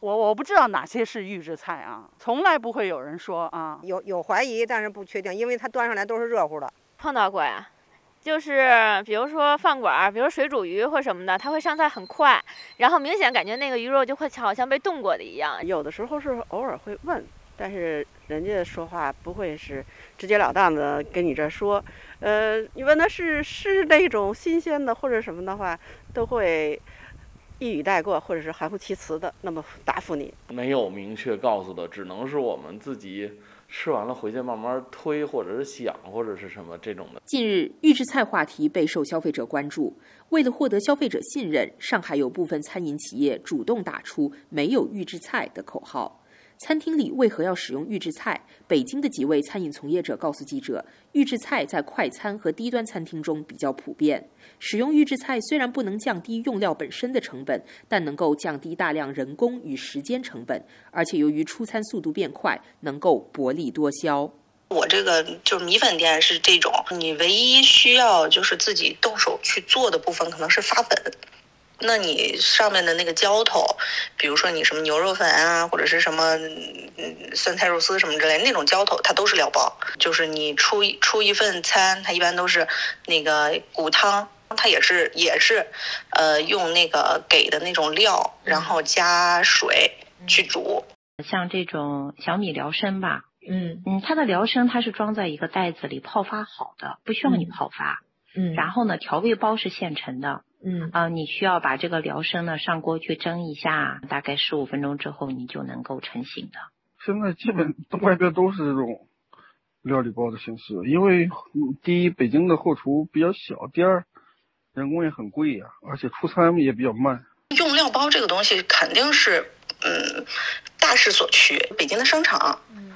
我我不知道哪些是预制菜啊，从来不会有人说啊。有有怀疑，但是不确定，因为它端上来都是热乎的。碰到过呀，就是比如说饭馆儿，比如水煮鱼或什么的，它会上菜很快，然后明显感觉那个鱼肉就会好像被冻过的一样。有的时候是偶尔会问，但是人家说话不会是直截了当的跟你这说。呃，你问的是是那种新鲜的或者什么的话，都会。一语带过，或者是含糊其辞的，那么答复你。没有明确告诉的，只能是我们自己吃完了回去慢慢推，或者是想，或者是什么这种的。近日，预制菜话题备受消费者关注。为了获得消费者信任，上海有部分餐饮企业主动打出“没有预制菜”的口号。餐厅里为何要使用预制菜？北京的几位餐饮从业者告诉记者，预制菜在快餐和低端餐厅中比较普遍。使用预制菜虽然不能降低用料本身的成本，但能够降低大量人工与时间成本，而且由于出餐速度变快，能够薄利多销。我这个就是米粉店是这种，你唯一需要就是自己动手去做的部分，可能是发粉。那你上面的那个浇头，比如说你什么牛肉粉啊，或者是什么嗯酸菜肉丝什么之类那种浇头，它都是料包。就是你出出一份餐，它一般都是那个骨汤，它也是也是，呃，用那个给的那种料，然后加水去煮。像这种小米疗参吧，嗯嗯，它的疗参它是装在一个袋子里泡发好的，不需要你泡发。嗯，然后呢，调味包是现成的。嗯啊，你需要把这个辽参呢上锅去蒸一下，大概十五分钟之后，你就能够成型的。现在基本外边都是这种料理包的形式，因为第一，北京的后厨比较小；第二，人工也很贵呀，而且出餐也比较慢。用料包这个东西肯定是嗯大势所趋，北京的商场，嗯，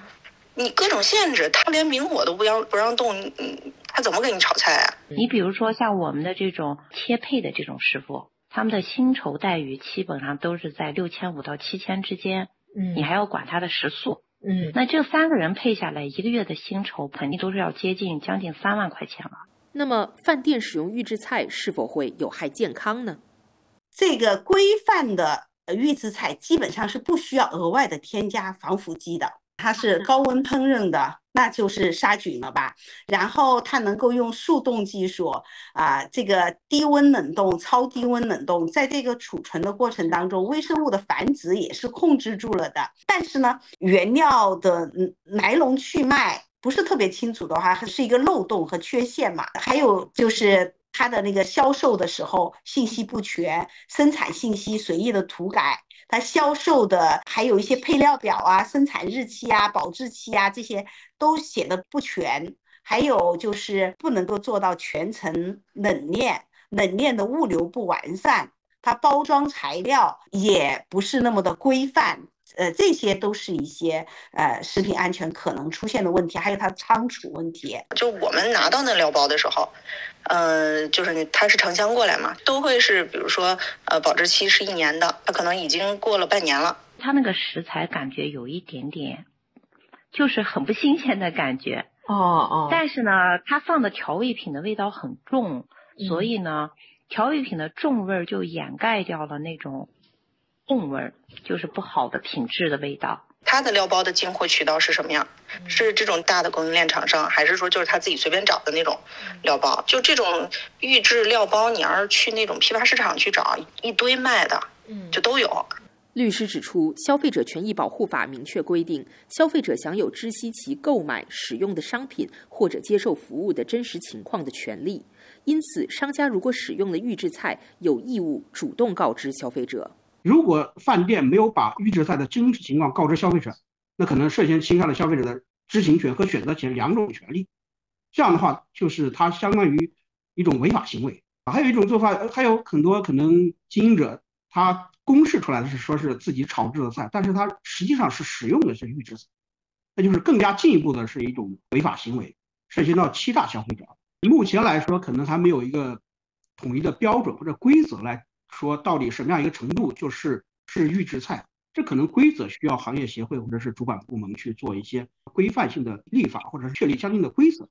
你各种限制，他连明火都不让不让动，嗯。他怎么给你炒菜啊？你比如说像我们的这种切配的这种师傅，他们的薪酬待遇基本上都是在六千五到七千之间。嗯，你还要管他的食宿。嗯，那这三个人配下来，一个月的薪酬肯定都是要接近将近三万块钱了。那么，饭店使用预制菜是否会有害健康呢？这个规范的预制菜基本上是不需要额外的添加防腐剂的，它是高温烹饪的。那就是杀菌了吧，然后它能够用速冻技术啊，这个低温冷冻、超低温冷冻，在这个储存的过程当中，微生物的繁殖也是控制住了的。但是呢，原料的来龙去脉不是特别清楚的话，还是一个漏洞和缺陷嘛。还有就是它的那个销售的时候信息不全，生产信息随意的涂改。它销售的还有一些配料表啊、生产日期啊、保质期啊，这些都写的不全。还有就是不能够做到全程冷链，冷链的物流不完善，它包装材料也不是那么的规范。呃，这些都是一些呃食品安全可能出现的问题，还有它仓储问题。就我们拿到那料包的时候，呃，就是它是成箱过来嘛，都会是比如说呃保质期是一年的，它可能已经过了半年了。它那个食材感觉有一点点，就是很不新鲜的感觉。哦哦。但是呢，它放的调味品的味道很重，所以呢，调味品的重味就掩盖掉了那种。重味儿就是不好的品质的味道。它的料包的进货渠道是什么样？是这种大的供应链厂商，还是说就是他自己随便找的那种料包？就这种预制料包，你要是去那种批发市场去找，一堆卖的，嗯，就都有。律师指出，《消费者权益保护法》明确规定，消费者享有知悉其购买、使用的商品或者接受服务的真实情况的权利。因此，商家如果使用了预制菜，有义务主动告知消费者。如果饭店没有把预制菜的真实情况告知消费者，那可能涉嫌侵害了消费者的知情权和选择权两种权利。这样的话，就是它相当于一种违法行为。还有一种做法，还有很多可能经营者他公示出来的是说是自己炒制的菜，但是他实际上是使用的是预制菜，那就是更加进一步的是一种违法行为，涉及到欺诈消费者。目前来说，可能还没有一个统一的标准或者规则来。说到底什么样一个程度就是是预制菜，这可能规则需要行业协会或者是主管部门去做一些规范性的立法，或者是确立相应的规则。